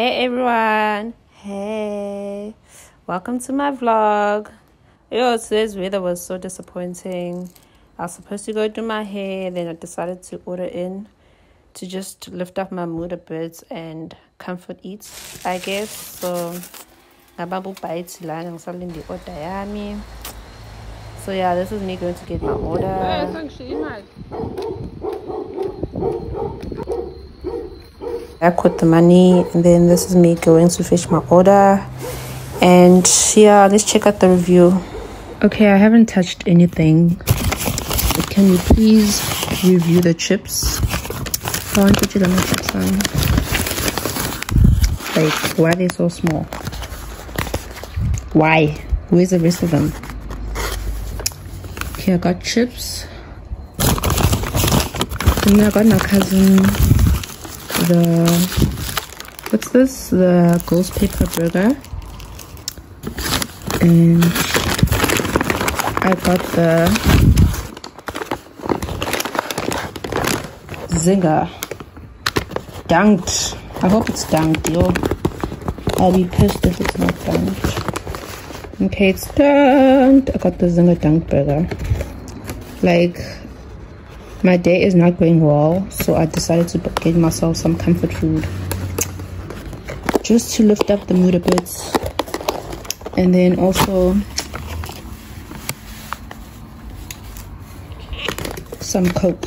Hey everyone. Hey. Welcome to my vlog. Yo, today's weather was so disappointing. I was supposed to go do my hair, then I decided to order in to just lift up my mood a bit and comfort eat, I guess. So So yeah, this is me going to get my order. Back with the money and then this is me going to fetch my order. And yeah let's check out the review. Okay i haven't touched anything. But can you please review the chips? I want to put the chips on like why are they so small? Why? Where's the rest of them? Okay i got chips. And i got my cousin the what's this? The ghost pepper burger and I got the Zinger dunked. I hope it's dunked yo. I'll be pissed if it's not dunked. Okay it's dunked. I got the Zinger dunked burger. Like my day is not going well so i decided to get myself some comfort food. Just to lift up the mood a bit. And then also some coke.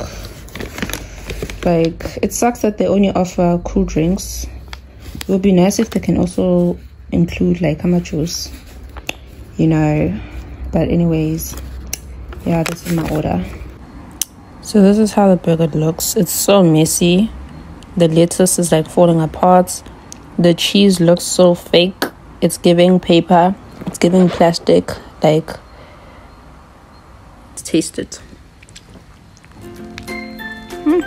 Like it sucks that they only offer cool drinks. It would be nice if they can also include like how much juice you know. But anyways yeah this is my order so this is how the burger looks. It's so messy. The lettuce is like falling apart. The cheese looks so fake. It's giving paper. It's giving plastic. Like, taste it. Hmm.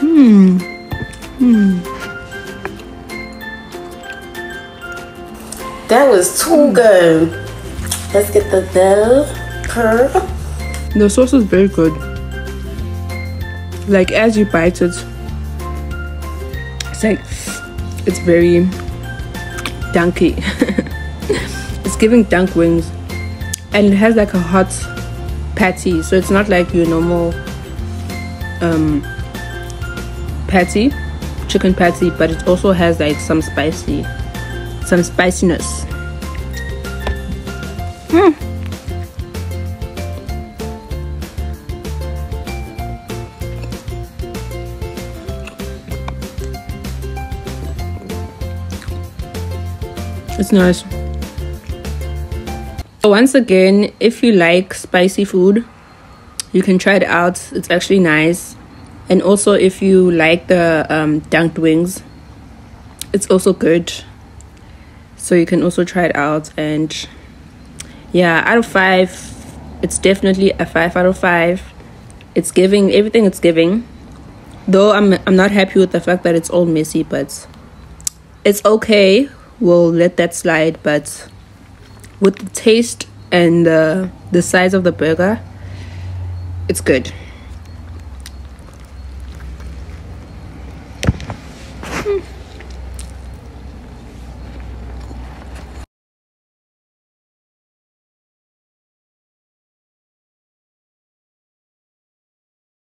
Hmm. Hmm. That was too good. Let's get the dough. The sauce is very good like as you bite it it's like it's very dunky. It's giving dunk wings. And it has like a hot patty so it's not like your normal um patty chicken patty but it also has like some spicy some spiciness. Mm. It's nice. So once again, if you like spicy food, you can try it out. It's actually nice. And also if you like the um, dunked wings, it's also good. So you can also try it out. And yeah, out of five, it's definitely a five out of five. It's giving everything it's giving. Though I'm I'm not happy with the fact that it's all messy, but it's okay we'll let that slide but with the taste and uh, the size of the burger it's good